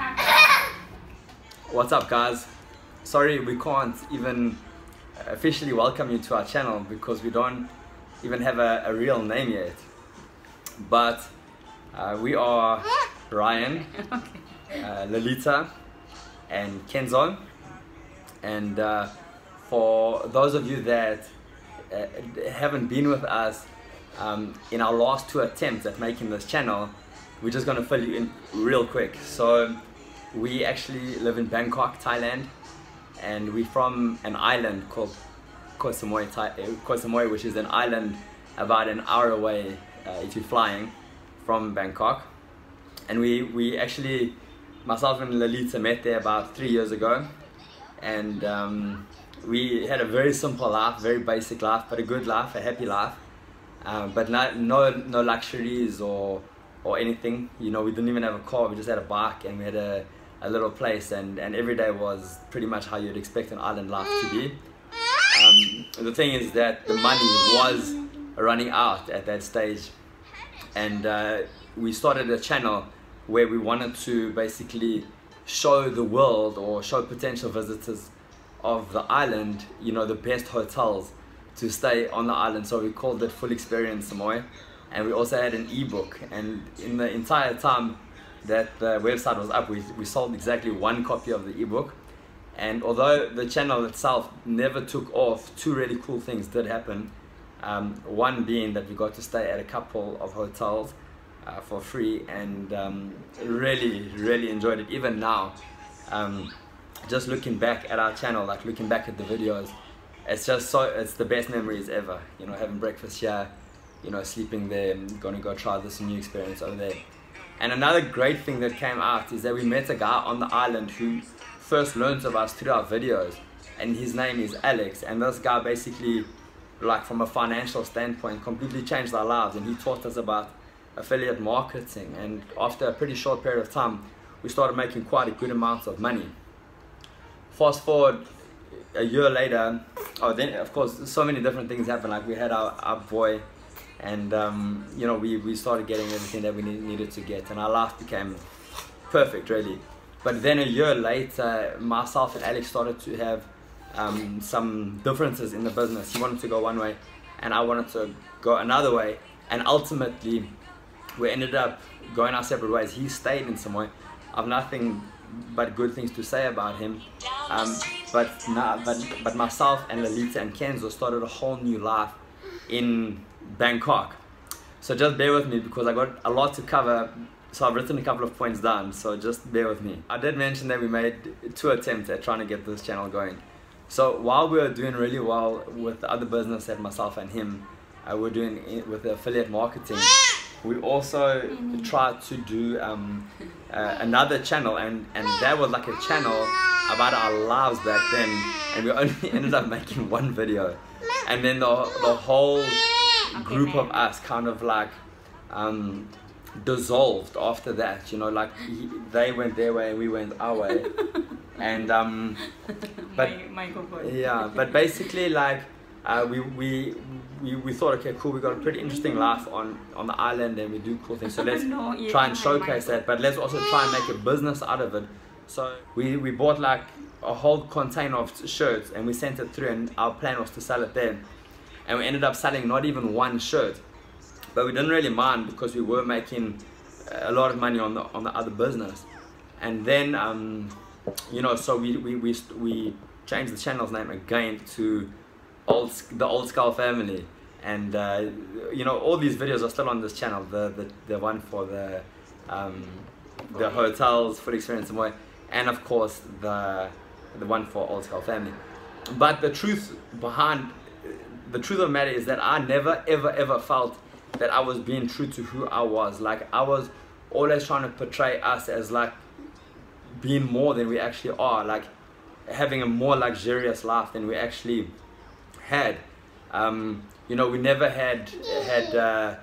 What's up guys? Sorry we can't even officially welcome you to our channel because we don't even have a, a real name yet. But uh, we are Ryan, uh, Lalita and Kenzo and uh, for those of you that uh, haven't been with us um, in our last two attempts at making this channel we're just gonna fill you in real quick so we actually live in Bangkok Thailand and we're from an island called Koh Samui, Koh Samui which is an island about an hour away uh, if you're flying from Bangkok and we we actually myself and Lalita met there about three years ago and um, we had a very simple life, very basic life, but a good life, a happy life. Um, but not, no, no luxuries or, or anything. You know, we didn't even have a car, we just had a bike and we had a, a little place and, and every day was pretty much how you'd expect an island life to be. Um, the thing is that the money was running out at that stage and uh, we started a channel where we wanted to basically show the world or show potential visitors of the island, you know, the best hotels to stay on the island. So we called it Full Experience Samui. And we also had an ebook. And in the entire time that the website was up, we, we sold exactly one copy of the ebook. And although the channel itself never took off, two really cool things did happen. Um, one being that we got to stay at a couple of hotels uh, for free and um, really, really enjoyed it. Even now, um, just looking back at our channel, like looking back at the videos, it's just so, it's the best memories ever. You know, having breakfast here, you know, sleeping there, and gonna go try this new experience over there. And another great thing that came out is that we met a guy on the island who first learned of us through our videos. And his name is Alex. And this guy basically, like from a financial standpoint, completely changed our lives. And he taught us about affiliate marketing. And after a pretty short period of time, we started making quite a good amount of money fast forward a year later, oh, then of course, so many different things happened. Like we had our, our boy, and um, you know, we, we started getting everything that we needed to get, and our life became perfect, really. But then a year later, myself and Alex started to have um, some differences in the business. He wanted to go one way, and I wanted to go another way, and ultimately, we ended up going our separate ways. He stayed in Samui. I've nothing but good things to say about him. Um, but, nah, but, but myself and Lalita and Kenzo started a whole new life in Bangkok. So just bear with me because I got a lot to cover. So I've written a couple of points down, so just bear with me. I did mention that we made two attempts at trying to get this channel going. So while we were doing really well with the other business that myself and him uh, were doing with the affiliate marketing, we also tried to do um, uh, another channel and and that was like a channel about our lives back then and we only ended up making one video and then the, the whole group of us kind of like um, dissolved after that you know like he, they went their way and we went our way and um but yeah but basically like uh, we, we we, we thought, okay, cool, we got a pretty interesting life on, on the island and we do cool things. So let's no, yeah, try and showcase that, but let's also try and make a business out of it. So we, we bought like a whole container of shirts and we sent it through and our plan was to sell it there. And we ended up selling not even one shirt. But we didn't really mind because we were making a lot of money on the, on the other business. And then, um, you know, so we, we, we, we changed the channel's name again to old the old skull family and uh, you know all these videos are still on this channel the the, the one for the um, the hotels food experience and and of course the the one for old skull family but the truth behind the truth of the matter is that I never ever ever felt that I was being true to who I was like I was always trying to portray us as like being more than we actually are like having a more luxurious life than we actually had. Um, you know, we never had had uh,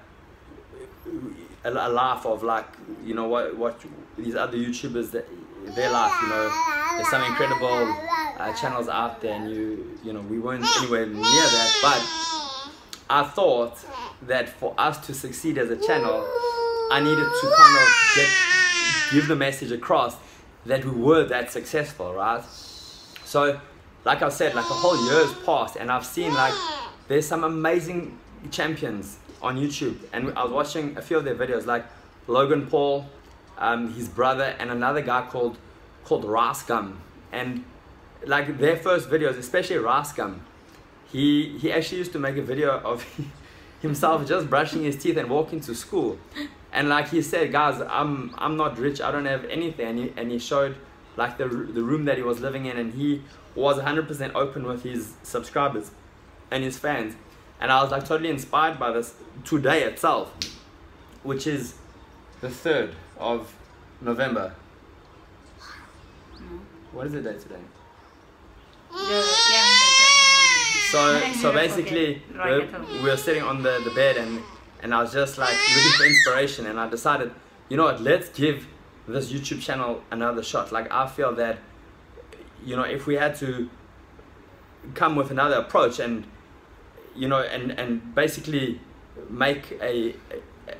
a, laugh of like, you know, what what these other YouTubers that their life. You know, there's some incredible uh, channels out there, and you you know, we weren't anywhere near that. But I thought that for us to succeed as a channel, I needed to kind of get give the message across that we were that successful, right? So, like I said, like a whole year's passed, and I've seen like there's some amazing champions on YouTube, and I was watching a few of their videos, like Logan Paul, um, his brother, and another guy called called RiceGum, and like their first videos, especially RiceGum, he he actually used to make a video of himself just brushing his teeth and walking to school, and like he said, guys, I'm I'm not rich, I don't have anything, and he, and he showed like the the room that he was living in, and he was 100% open with his subscribers and his fans. And I was like totally inspired by this today itself, which is the 3rd of November. What is the date today? The, yeah, So, so basically, forget. We, at we were sitting on the, the bed and, and I was just like looking for inspiration and I decided, you know what, let's give this YouTube channel another shot. Like I feel that, you know, if we had to come with another approach and, you know, and, and basically make a,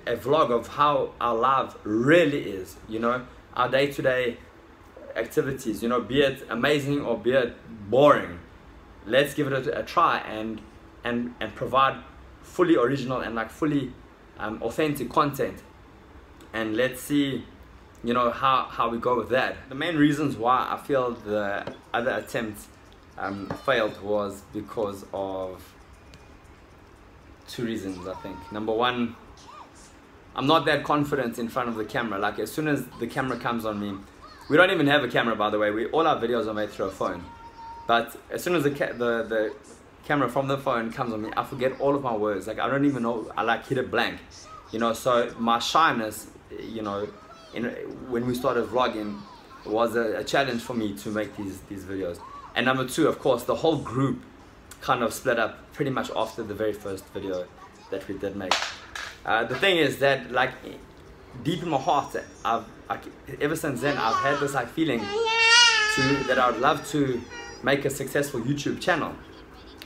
a, a vlog of how our life really is, you know, our day-to-day activities, you know, be it amazing or be it boring let's give it a, a try and and and provide fully original and like fully um, authentic content. And let's see you know how how we go with that. The main reasons why i feel the other attempts um, failed was because of two reasons i think. Number one i'm not that confident in front of the camera. Like as soon as the camera comes on me we don't even have a camera by the way we all our videos are made through a phone but as soon as the, ca- the the camera from the phone comes on me, I forget all of my words. Like I don't even know. I like hit a blank, you know. So my shyness, you know, in when we started vlogging, was a, a challenge for me to make these these videos. And number two, of course, the whole group kind of split up pretty much after the very first video that we did make. Uh, the thing is that like deep in my heart, I've like, ever since then I've had this like feeling to that I would love to make a successful YouTube channel.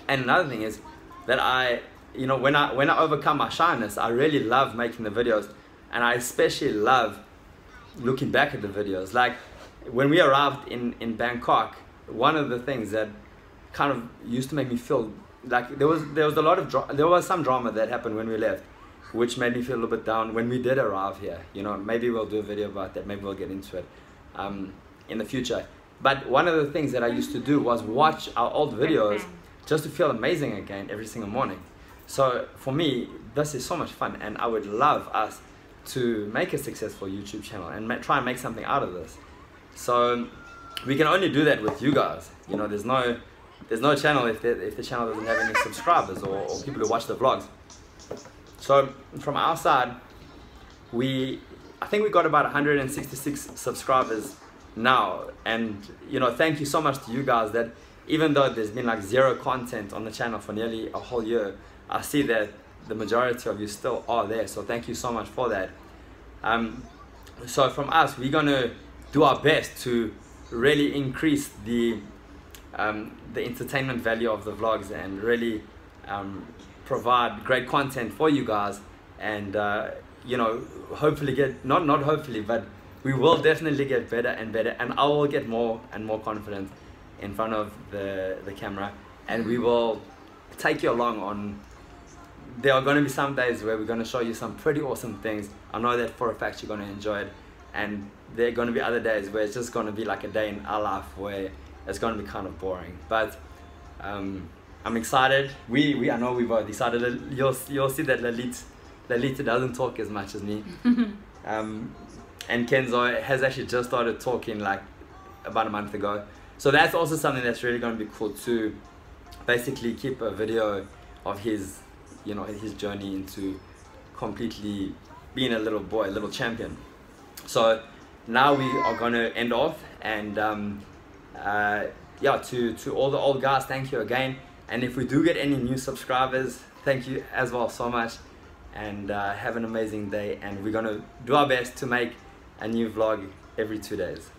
And another thing is that I, you know, when I when I overcome my shyness, I really love making the videos, and I especially love looking back at the videos. Like when we arrived in in Bangkok, one of the things that kind of used to make me feel like there was there was a lot of there was some drama that happened when we left, which made me feel a little bit down when we did arrive here. You know, maybe we'll do a video about that. Maybe we'll get into it um, in the future. But one of the things that I used to do was watch our old videos just to feel amazing again every single morning. So for me, this is so much fun, and I would love us to make a successful YouTube channel and try and make something out of this. So we can only do that with you guys. You know, there's no there's no channel if the, if the channel doesn't have any subscribers or, or people who watch the vlogs. So from our side, we I think we got about 166 subscribers now, and you know, thank you so much to you guys that even though there's been like zero content on the channel for nearly a whole year, I see that the majority of you still are there. So thank you so much for that. Um, so from us, we're gonna do our best to really increase the um, the entertainment value of the vlogs and really um, provide great content for you guys and uh, you know hopefully get not not hopefully but we will definitely get better and better and I will get more and more confident in front of the the camera and we will take you along on there are going to be some days where we're going to show you some pretty awesome things. I know that for a fact you're going to enjoy it and there are going to be other days where it's just going to be like a day in our life where it's going to be kind of boring but um, I'm excited. We we I know we both decided you'll you'll see that Lalit Lalita doesn't talk as much as me. Um, and Kenzo has actually just started talking like about a month ago. So that's also something that's really going to be cool to basically keep a video of his you know his journey into completely being a little boy a little champion. So now we are going to end off and um, uh, yeah to to all the old guys thank you again and if we do get any new subscribers thank you as well so much. And uh, have an amazing day. And we're going to do our best to make a new vlog every two days